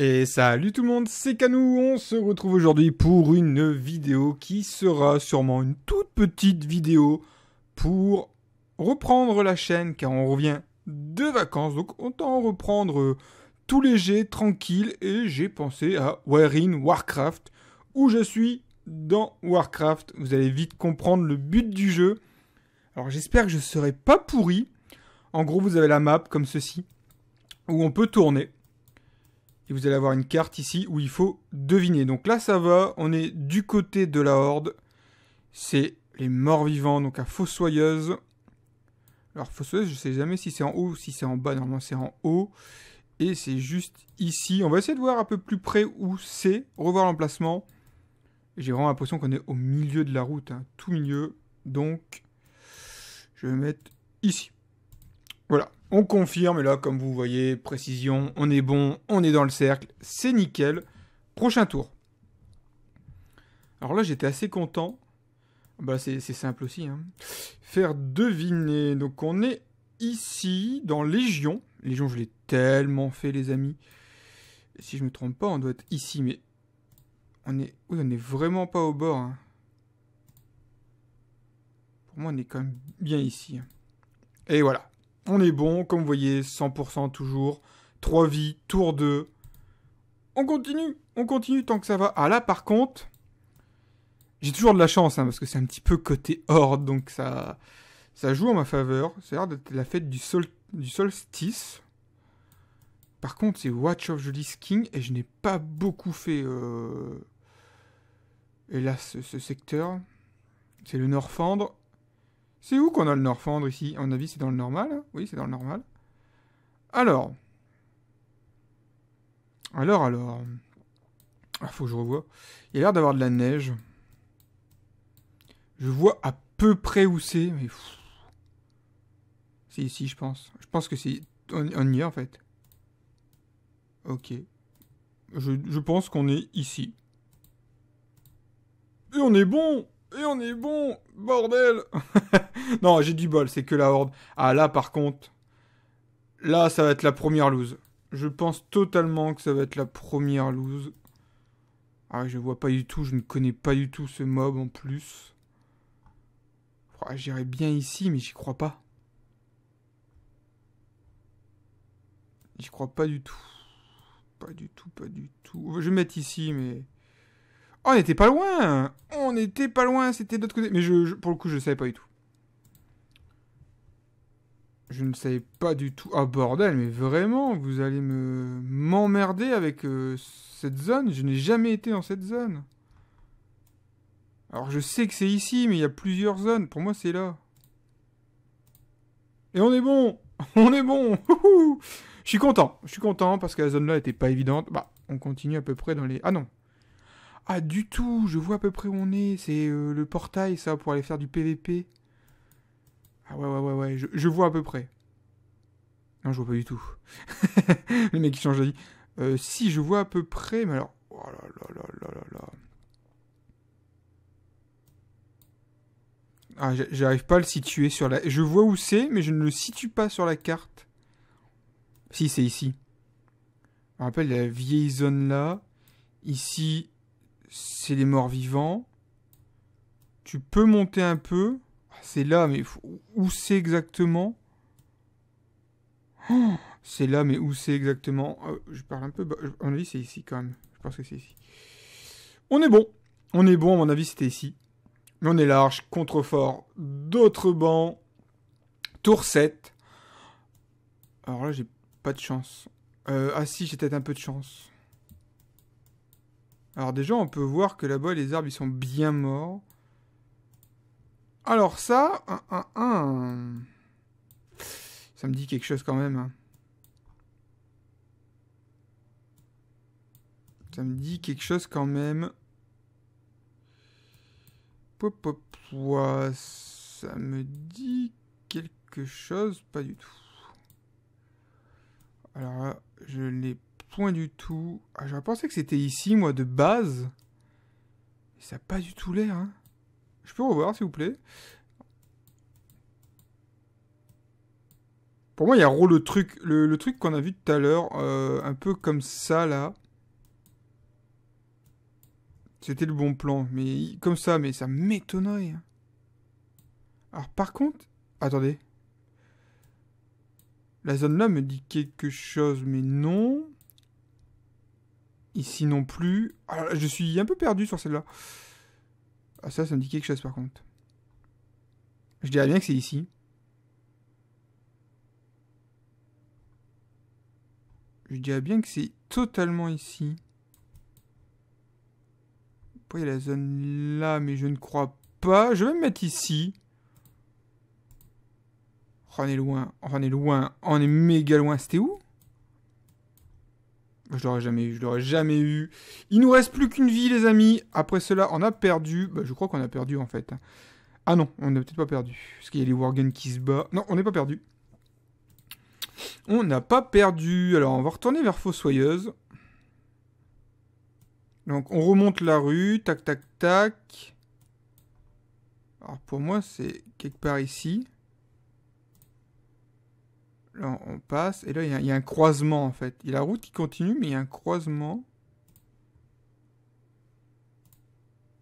Et salut tout le monde, c'est Canou, on se retrouve aujourd'hui pour une vidéo qui sera sûrement une toute petite vidéo pour reprendre la chaîne car on revient de vacances, donc autant reprendre euh, tout léger, tranquille, et j'ai pensé à Where Warcraft, où je suis dans Warcraft. Vous allez vite comprendre le but du jeu. Alors j'espère que je ne serai pas pourri. En gros, vous avez la map comme ceci, où on peut tourner. Et vous allez avoir une carte ici où il faut deviner. Donc là, ça va. On est du côté de la horde. C'est les morts vivants, donc à Fossoyeuse. Alors, Fossoyeuse, je sais jamais si c'est en haut ou si c'est en bas. Normalement, c'est en haut. Et c'est juste ici. On va essayer de voir un peu plus près où c'est. Revoir l'emplacement. J'ai vraiment l'impression qu'on est au milieu de la route. Hein, tout milieu. Donc, je vais mettre ici. Voilà. On confirme, et là, comme vous voyez, précision, on est bon, on est dans le cercle, c'est nickel. Prochain tour. Alors là, j'étais assez content. Bah, c'est simple aussi. Hein. Faire deviner. Donc, on est ici, dans Légion. Légion, je l'ai tellement fait, les amis. Si je me trompe pas, on doit être ici, mais... On est... Oui, on n'est vraiment pas au bord. Hein. Pour moi, on est quand même bien ici. Hein. Et voilà. On est bon, comme vous voyez, 100% toujours. 3 vies, tour 2. On continue, on continue tant que ça va. Ah là, par contre, j'ai toujours de la chance, hein, parce que c'est un petit peu côté horde, donc ça, ça joue en ma faveur. C'est la fête du, sol, du solstice. Par contre, c'est Watch of the King, et je n'ai pas beaucoup fait, euh... hélas, ce, ce secteur. C'est le Norfandre. C'est où qu'on a le Norfandre ici? À mon avis, c'est dans le normal. Oui, c'est dans le normal. Alors. Alors, alors. Ah, faut que je revoie. Il y a l'air d'avoir de la neige. Je vois à peu près où c'est, mais... C'est ici, je pense. Je pense que c'est... On, y est, en fait. Ok. Je pense qu'on est ici. Et on est bon et on est bon Bordel Non, j'ai du bol, c'est que la horde. Ah là, par contre... Là, ça va être la première loose. Je pense totalement que ça va être la première loose. Ah, je vois pas du tout, je ne connais pas du tout ce mob en plus. J'irais bien ici, mais j'y crois pas. J'y crois pas du tout. Pas du tout, pas du tout. Je vais mettre ici, mais... Oh, on était pas loin On était pas loin, c'était de l'autre côté. Mais je, pour le coup, je savais pas du tout. Je ne savais pas du tout. Ah, bordel, mais vraiment, vous allez me m'emmerder avec euh, cette zone. Je n'ai jamais été dans cette zone. Alors, je sais que c'est ici, mais il y a plusieurs zones. Pour moi, c'est là. Et on est bon On est bon Je suis content. Je suis content parce que la zone là était pas évidente. Bah, on continue à peu près dans les... Ah non, ah, du tout, je vois à peu près où on est. C'est euh, le portail, ça, pour aller faire du PVP. Ah ouais, ouais, ouais, ouais, je, vois à peu près. Non, je vois pas du tout. le mec qui change d'avis. Euh, si, je vois à peu près, mais alors... Oh là là là là là là. Ah, j'arrive pas à le situer sur la... Je vois où c'est, mais je ne le situe pas sur la carte. Si, c'est ici. Je me rappelle la vieille zone là. Ici, c'est les morts vivants. Tu peux monter un peu. Ah, c'est là, mais où c'est exactement? Oh, C'est là, mais où c'est exactement? Je parle un peu. À mon avis, c'est ici quand même. Je pense que c'est ici. On est bon. On est bon, à mon avis, c'était ici. Mais on est large, contrefort, d'autres bancs. Tour 7. Alors là, j'ai pas de chance. Euh, ah si, j'ai peut-être un peu de chance. Alors déjà, on peut voir que là-bas, les arbres, ils sont bien morts. Alors ça, ça me dit quelque chose quand même. Hein. Ça me dit quelque chose quand même. Ça me dit quelque chose, pas du tout. Alors là, je du tout. Ah, J'aurais pensé que c'était ici, moi, de base. ça n'a pas du tout l'air. Hein. Je peux revoir, s'il vous plaît Pour moi, il y a le truc, le, truc qu'on a vu tout à l'heure, euh, un peu comme ça, là. C'était le bon plan. Mais comme ça, mais ça m'étonnerait. Hein. Alors par contre... Attendez. La zone là me dit quelque chose, mais non. Ici non plus. Alors, je suis un peu perdu sur celle-là. Ah ça, ça me dit quelque chose par contre. Je dirais bien que c'est ici. Je dirais bien que c'est totalement ici. Pourquoi il y a la zone là, mais je ne crois pas. Je vais me mettre ici. Oh, on est loin, on est loin, on est méga loin. C'était où? Je l'aurais jamais eu, je l'aurais jamais eu. Il nous reste plus qu'une vie, les amis. Après cela, on a perdu. Bah, je crois qu'on a perdu en fait. Ah non, on n'a peut-être pas perdu. Parce qu'il y a les Worgen qui se battent. Non, on n'est pas perdu. On n'a pas perdu. Alors, on va retourner vers Fossoyeuse. Donc, on remonte la rue. Tac, tac, tac. Alors, pour moi, c'est quelque part ici. Là, on passe. Et là, il y, a un croisement, en fait. Il y a la route qui continue, mais il y a un croisement.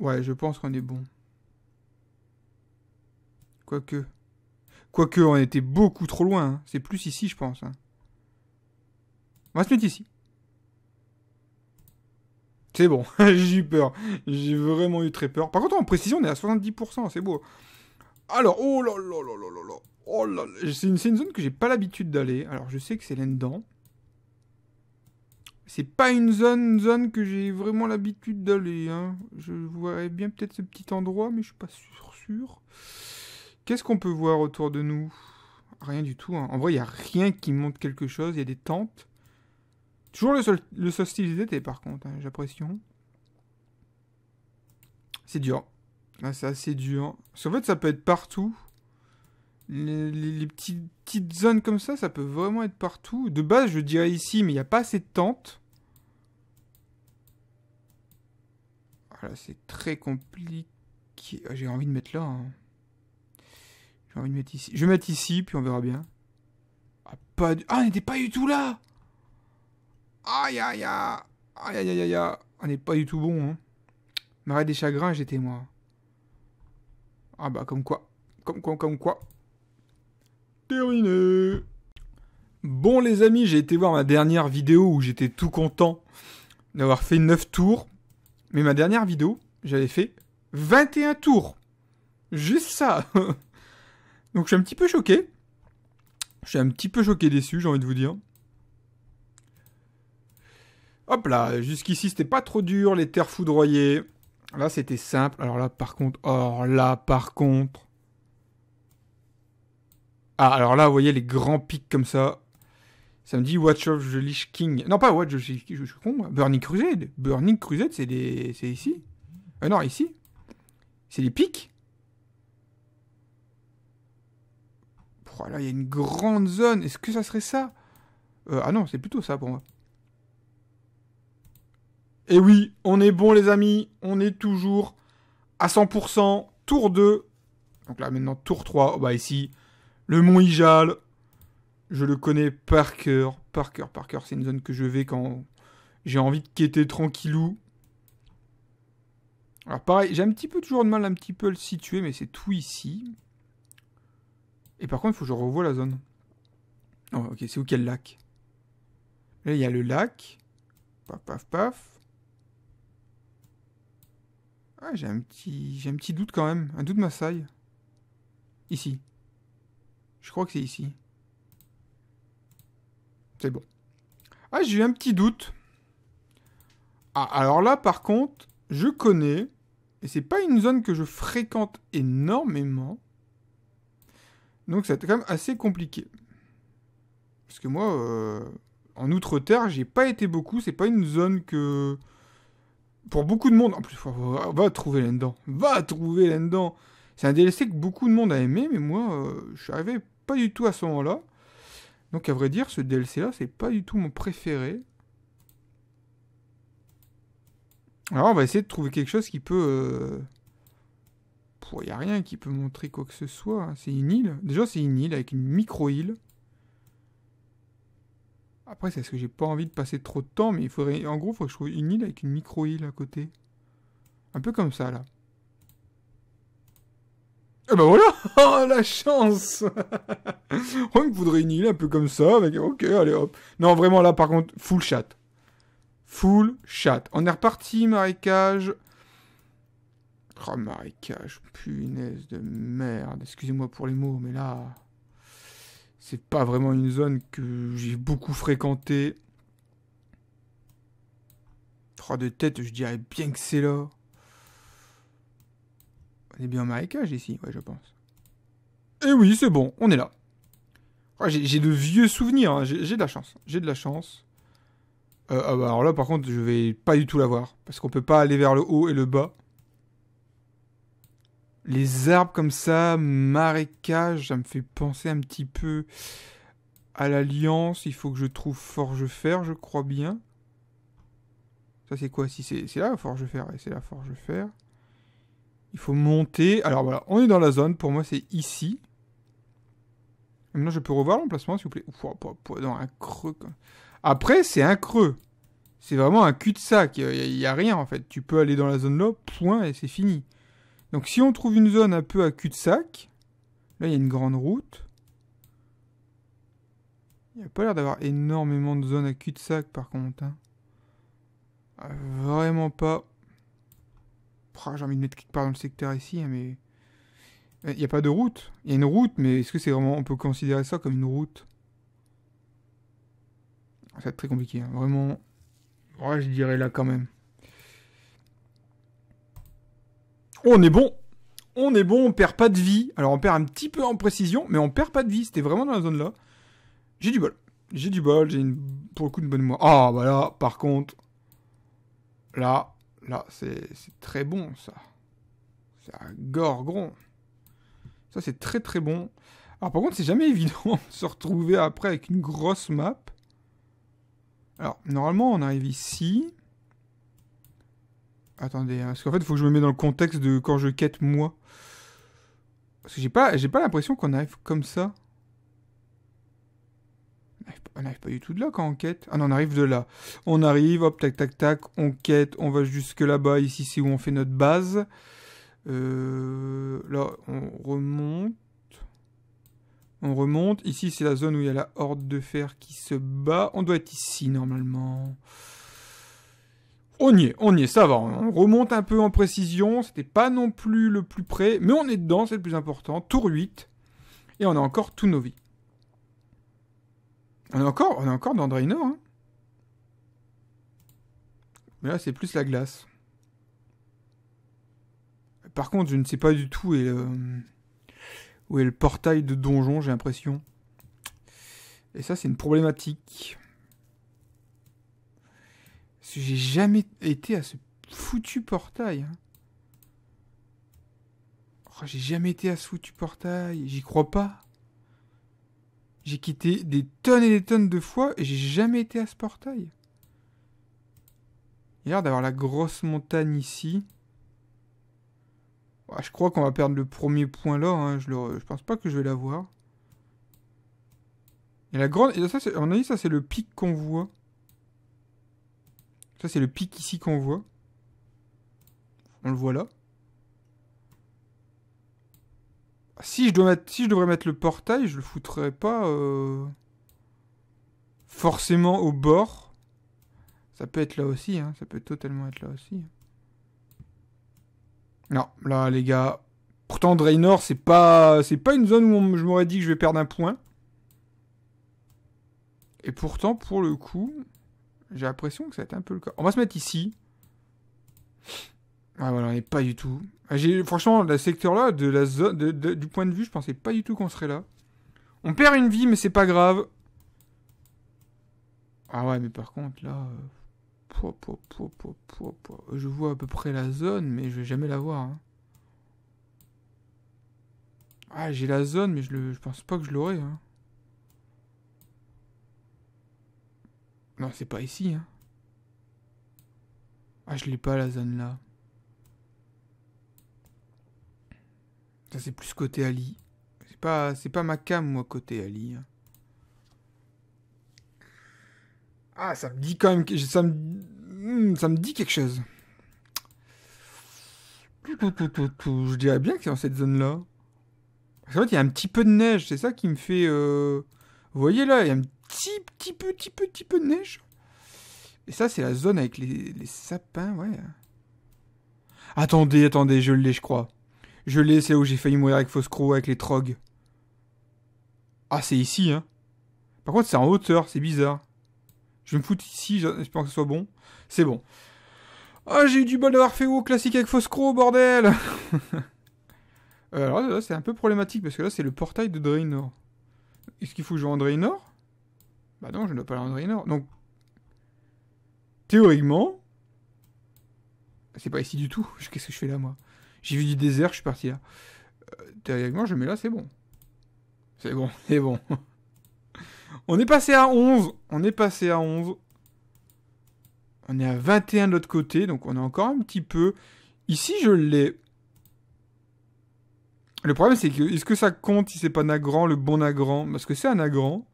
Ouais, je pense qu'on est bon. Quoique. Quoique, on était beaucoup trop loin. Hein. C'est plus ici, je pense. Hein. On va se mettre ici. C'est bon, j'ai eu peur. J'ai vraiment eu très peur. Par contre, en précision, on est à 70%, c'est beau. Alors, oh là là là là là là. Oh là C'est une, zone que j'ai pas l'habitude d'aller. Alors, je sais que c'est là-dedans. C'est pas une zone, que j'ai vraiment l'habitude d'aller. Hein. Je voudrais bien peut-être ce petit endroit, mais je suis pas sûr. Qu'est-ce qu'on peut voir autour de nous? Rien du tout. Hein. En vrai, il n'y a rien qui montre quelque chose. Il y a des tentes. Toujours le, sol le solstice d'été, par contre, hein, j'apprécie. C'est dur. Ah, c'est assez dur. Parce qu'en fait, ça peut être partout. Les, petites, zones comme ça, ça peut vraiment être partout. De base, je dirais ici, mais il n'y a pas assez de tentes. Voilà, c'est très compliqué. Ah, j'ai envie de mettre là. Hein. J'ai envie de mettre ici. Je vais mettre ici, puis on verra bien. Ah, pas ah on n'était pas du tout là Aïe, aïe, aïe. Aïe, aïe, aïe, aïe. On n'est pas du tout bon, hein. Marais des chagrins, j'étais moi. Ah bah, comme quoi. Comme quoi, comme quoi. Terminé. Bon, les amis, j'ai été voir ma dernière vidéo où j'étais tout content d'avoir fait 9 tours. Mais ma dernière vidéo, j'avais fait 21 tours. Juste ça. Donc je suis un petit peu choqué. Je suis un petit peu choqué déçu, j'ai envie de vous dire. Hop là, jusqu'ici c'était pas trop dur, les terres foudroyées. Là c'était simple. Alors là par contre, oh là par contre. Ah alors là vous voyez les grands pics comme ça. Ça me dit Watch of the Lich King. Non pas Watch of the Lich King, je suis con. Burning Crusade. Burning Crusade c'est des... c'est ici. Euh, non ici. C'est les pics. là, il y a une grande zone. Est-ce que ça serait ça? Euh, Ah non, c'est plutôt ça pour moi. Et oui, on est bon les amis. On est toujours à 100%. Tour 2. Donc là, maintenant, tour 3. bah ici, le Mont Ijal. Je le connais par cœur. Par cœur, par cœur. C'est une zone que je vais quand j'ai envie de quêter tranquillou. Alors pareil, j'ai un petit peu toujours de mal un petit peu le situer, mais c'est tout ici. Et par contre, il faut que je revoie la zone. Oh, ok, c'est où quel lac? Là, il y a le lac. Paf, paf, paf. Ah, j'ai un petit, j'ai petit doute quand même. Un doute Massaï. Ici. Je crois que c'est ici. C'est bon. Ah, j'ai eu un petit doute. Ah, alors là, par contre, je connais. Et c'est pas une zone que je fréquente énormément. Donc c'est quand même assez compliqué. Parce que moi, euh, en Outre-Terre, j'ai pas été beaucoup. C'est pas une zone que. Pour beaucoup de monde. En plus, va, trouver là-dedans. Va trouver là-dedans. C'est un DLC que beaucoup de monde a aimé, mais moi, euh, je suis arrivé pas du tout à ce moment-là. Donc à vrai dire, ce DLC-là, c'est pas du tout mon préféré. Alors on va essayer de trouver quelque chose qui peut. Euh, il n'y a rien qui peut montrer quoi que ce soit. Hein. C'est une île. Déjà, c'est une île avec une micro-île. Après, c'est ce que j'ai pas envie de passer trop de temps, mais il faudrait. En gros, il faudrait que je trouve une île avec une micro-île à côté. Un peu comme ça, là. Et ben voilà Oh, la chance On me voudrait une île un peu comme ça, avec... Ok, allez, hop. Non, vraiment, là, par contre, full chat. Full chat. On est reparti, marécage. Oh, marécage, punaise de merde. Excusez-moi pour les mots, mais là... C'est pas vraiment une zone que j'ai beaucoup fréquentée. Trois de tête, je dirais bien que c'est là. On est bien en marécage ici, ouais, je pense. Et eh oui, c'est bon, on est là. Oh, j'ai de vieux souvenirs, hein. j'ai de la chance. J'ai de la chance. Euh, ah bah, alors là, par contre, je vais pas du tout la voir. Parce qu'on peut pas aller vers le haut et le bas. Les arbres comme ça, marécage, ça me fait penser un petit peu à l'Alliance. Il faut que je trouve Forge-Fer, je crois bien. Ça, c'est quoi Si c'est là, Forge-Fer? c'est là, Forge-Fer. Il faut monter. Alors voilà, on est dans la zone. Pour moi, c'est ici. Maintenant, je peux revoir l'emplacement, s'il vous plaît. Dans un creux. Après, c'est un creux. C'est vraiment un cul-de-sac. Il n'y a, rien, en fait. Tu peux aller dans la zone là, point, et c'est fini. Donc, si on trouve une zone un peu à cul-de-sac, là, il y a une grande route. Il n'y a pas l'air d'avoir énormément de zones à cul-de-sac, par contre. Hein. Ah, vraiment pas. J'ai envie de mettre quelque part dans le secteur ici, hein, mais... Il n'y a pas de route. Il y a une route, mais est-ce que c'est vraiment... On peut considérer ça comme une route? Ça va être très compliqué. Hein. Vraiment... Ouais, je dirais là quand même. On est bon On est bon, on perd pas de vie. Alors on perd un petit peu en précision, mais on perd pas de vie. C'était vraiment dans la zone là. J'ai du bol. J'ai du bol, j'ai une... pour le coup une bonne moi. Ah, bah là, par contre... Là, Là, c'est très bon, ça. C'est un gorgon. Ça, c'est très très bon. Alors, par contre, c'est jamais évident de se retrouver après avec une grosse map. Alors, normalement, on arrive ici. Attendez, hein, parce qu'en fait, il faut que je me mette dans le contexte de quand je quête moi. Parce que j'ai pas, j'ai pas l'impression qu'on arrive comme ça. On n'arrive pas du tout de là quand on quête. Ah non, on arrive de là. On arrive, hop, tac, tac, tac, on quête, on va jusque là-bas. Ici, c'est où on fait notre base. Euh, là, on remonte. On remonte. Ici, c'est la zone où il y a la horde de fer qui se bat. On doit être ici, normalement. On y est, on y est, ça va. On remonte un peu en précision. C'était pas non plus le plus près. Mais on est dedans, c'est le plus important. Tour 8. Et on a encore tous nos vies. On est encore, on encore dans Draenor. Hein. Mais là, c'est plus la glace. Par contre, je ne sais pas du tout où est le, où est le portail de donjon, j'ai l'impression. Et ça, c'est une problématique. Parce que j'ai jamais été à ce foutu portail. Hein. Oh, j'ai jamais été à ce foutu portail. J'y crois pas. J'ai quitté des tonnes et des tonnes de fois et j'ai jamais été à ce portail. Il y a l'air d'avoir la grosse montagne ici. je crois qu'on va perdre le premier point là. Hein. Je, pense pas que je vais l'avoir. Et la grande. Et ça, à mon avis, ça c'est le pic qu'on voit. Ça c'est le pic ici qu'on voit. On le voit là. Si je, devrais mettre le portail, je le foutrais pas euh, forcément au bord. Ça peut être là aussi, hein. ça peut totalement être là aussi. Non, là les gars. Pourtant Draenor, c'est pas c'est pas une zone où je m'aurais dit que je vais perdre un point. Et pourtant, pour le coup, j'ai l'impression que ça va être un peu le cas. On va se mettre ici. Ah voilà, on n'est pas du tout. Ah, franchement, le secteur là, de la zone, du point de vue, je pensais pas du tout qu'on serait là. On perd une vie, mais c'est pas grave. Ah ouais, mais par contre, là... Euh, je vois à peu près la zone, mais je vais jamais la voir. Hein. Ah, j'ai la zone, mais je, le, pense pas que je l'aurai. Hein. Non, c'est pas ici. Hein. Ah, je l'ai pas la zone là. C'est plus côté Ali. C'est pas, c'est pas ma cam, moi, côté Ali. Hein. Ah, ça me dit quand même... Ça me, hmm, ça me dit quelque chose. Je dirais bien que c'est dans cette zone-là. En fait, il y a un petit peu de neige, c'est ça qui me fait... Euh, vous voyez là, il y a un petit, petit, petit, petit peu de neige. Et ça, c'est la zone avec les, les sapins, ouais. Attendez, attendez, je l'ai, je crois. Je l'ai, c'est là où j'ai failli mourir avec Foscro, avec les trogs. Ah, c'est ici, hein. Par contre, c'est en hauteur, c'est bizarre. Je vais me foutre ici, j'espère que ce soit bon. C'est bon. Ah, j'ai eu du bol d'avoir fait haut classique avec Foscro, bordel euh, Alors là, c'est un peu problématique, parce que là, c'est le portail de Draenor. Est-ce qu'il faut que je en Draenor? Bah non, je ne dois pas aller en Draenor. Donc, théoriquement, c'est pas ici du tout. Qu'est-ce que je fais là, moi? J'ai vu du désert, je suis parti là. Euh, théoriquement, je mets là, c'est bon. C'est bon, c'est bon. On est passé à 11. On est passé à 11. On est à 21 de l'autre côté, donc on a encore un petit peu. Ici, je l'ai. Le problème, c'est que, est-ce que ça compte si c'est pas Nagrand, le bon Nagrand Parce que c'est un Nagrand.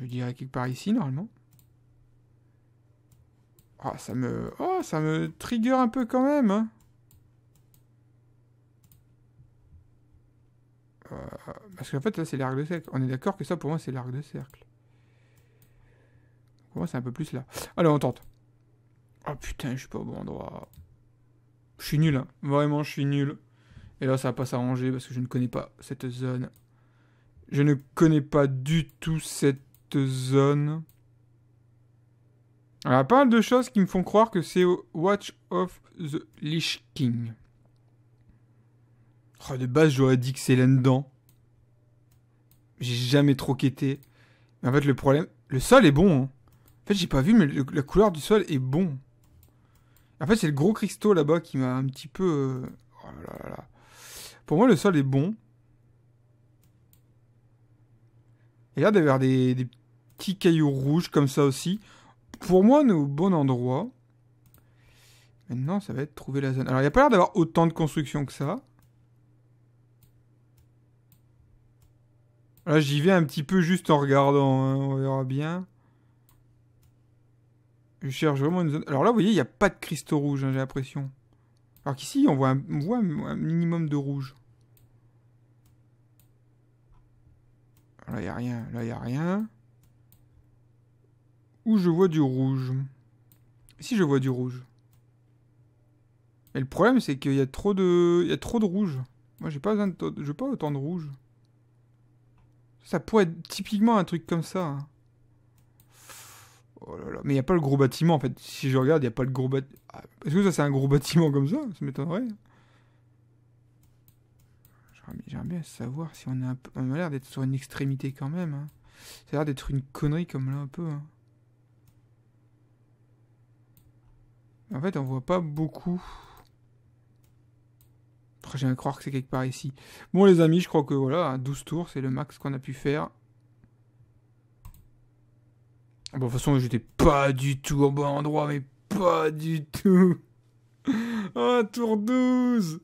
Je dirais quelque part ici, normalement. Oh, ça me... Oh, ça me trigger un peu quand même. Hein. Euh, parce qu'en fait, là, c'est l'arc de cercle. On est d'accord que ça, pour moi, c'est l'arc de cercle. Pour moi, c'est un peu plus là. Allez, on tente. Oh putain, je suis pas au bon endroit. Je suis nul, hein. Vraiment, je suis nul. Et là, ça va pas s'arranger parce que je ne connais pas cette zone. Je ne connais pas du tout cette zone. Alors, pas mal de choses qui me font croire que c'est Watch of the Lich King. Oh, de base, j'aurais dit que c'est là-dedans. J'ai jamais trop quêté. Mais en fait, le problème... Le sol est bon, hein. En fait, j'ai pas vu, mais la couleur du sol est bon. En fait, c'est le gros cristaux là-bas qui m'a un petit peu... Euh, oh là là là. Pour moi, le sol est bon. Il y a des petits cailloux rouges comme ça aussi. Pour moi, on est au bon endroit. Maintenant, ça va être trouver la zone. Alors, il n'y a pas l'air d'avoir autant de construction que ça. Là, j'y vais un petit peu juste en regardant. Hein. On verra bien. Je cherche vraiment une zone. Alors là, vous voyez, il n'y a pas de cristaux rouges, hein, j'ai l'impression. Alors qu'ici, on voit, un, on voit un, minimum de rouge. Là, il n'y a rien. Là, il n'y a rien. Où je vois du rouge Ici, je vois du rouge. Mais le problème, c'est qu'il y a trop de... Il a trop de rouge. Moi, j'ai pas besoin de... Je pas autant de rouge. Ça pourrait être typiquement un truc comme ça. Hein. Oh là là. Mais il n'y a pas le gros bâtiment, en fait. Si je regarde, il n'y a pas le gros bâtiment. Ah, est-ce que ça, c'est un gros bâtiment comme ça? Ça m'étonnerait. J'aimerais bien savoir si on, est un on a l'air d'être sur une extrémité quand même. Hein. Ça a l'air d'être une connerie comme là, un peu. Hein. En fait, on voit pas beaucoup. J'ai à croire que c'est quelque part ici. Bon, les amis, je crois que voilà, 12 tours, c'est le max qu'on a pu faire. Bon, de toute façon, j'étais pas du tout au bon endroit, mais pas du tout. Oh, tour 12